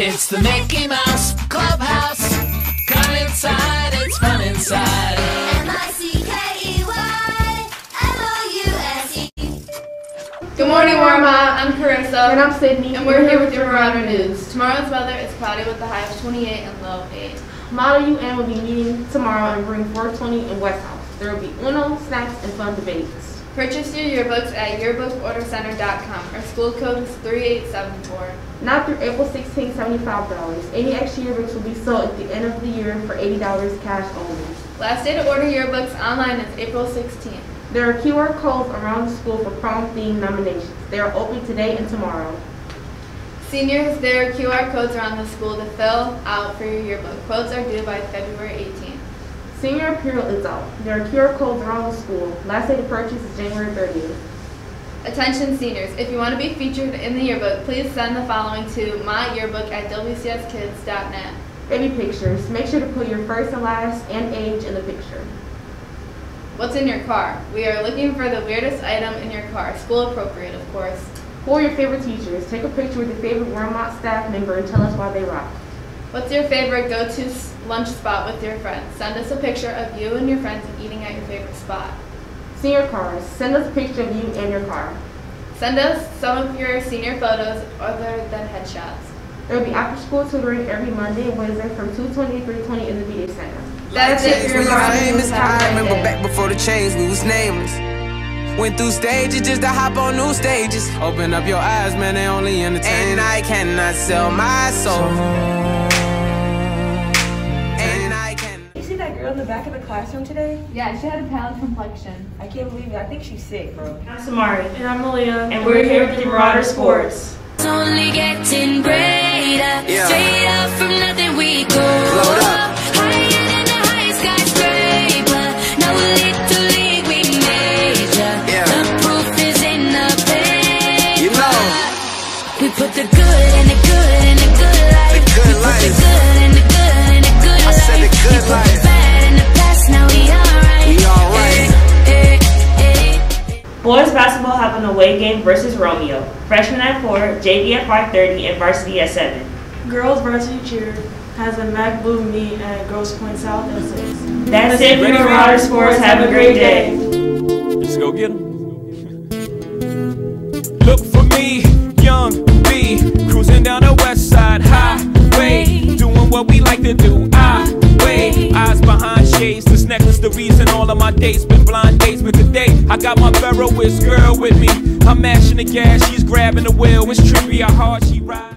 It's the Mickey Mouse Clubhouse. Good morning, Warren Mott. I'm Carissa. And I'm Sydney. And we're here with your Marauder News. Tomorrow's weather is cloudy with a high of 28 and low of 8. Model UN will be meeting tomorrow in room 420 in West House. There will be Uno, snacks, and fun debates. Purchase your yearbooks at yearbookordercenter.com. Our school code is 3874. Not through April 16, $75. Any extra yearbooks will be sold at the end of the year for $80 cash only. Last day to order yearbooks online is April 16th. There are QR codes around the school for prom theme nominations. They are open today and tomorrow. Seniors, there are QR codes around the school to fill out for your yearbook. Quotes are due by February 18th. Senior apparel is out. There are QR codes around the school. Last day to purchase is January 30th. Attention seniors, if you want to be featured in the yearbook, please send the following to myyearbook at wcskids.net. Baby pictures. Make sure to put your first and last and age in the picture. What's in your car? We are looking for the weirdest item in your car, school appropriate, of course. Who are your favorite teachers? Take a picture with your favorite Warren Mott staff member and tell us why they rock. What's your favorite go-to lunch spot with your friends? Send us a picture of you and your friends eating at your favorite spot. Senior cars. Send us a picture of you and your car. Send us some of your senior photos other than headshots. There will be after school tutoring every Monday and Wednesday from 220 to 320 in the media center. That's it for we your was Marauder famous. News. Have a I great remember day. back before the chains, we was nameless. Went through stages just to hop on new stages. Open up your eyes, man, they only entertain. And I cannot sell my soul. And I can. You see that girl in the back of the classroom today? Yeah, she had a pallid complexion. I can't believe it. I think she's sick, bro. I'm Samari. And I'm Malia. And we're here with the Marauder Sports. It's only getting greater. Yeah. Straight up from nothing we go. Load up. Higher than the highest skyscraper. Now little league we major. Yeah. The proof is in the paper. You know. We put the good in the good in the good life. The good we life. put the good in the good in the good I life. said the good we put the bad in the past. Now we alright. We alright. Eh, eh, eh. Boys basketball have an away game versus Romeo. Freshman at 4, JV at 5.30, and varsity at 7. Girls varsity cheer has a Mac Blue meet at Grosse Pointe South at 6. That's it for Marauder Sports. Have a great day. Let's go get 'em. Look for me, young B, cruising down the west side highway, doing what we like to do. I way eyes behind shades. This necklace, the reason all of my dates been blind dates. But today, I got my Ferroist girl with me. I'm mashing the gas, she's grabbing the wheel. It's trippy how hard she rides.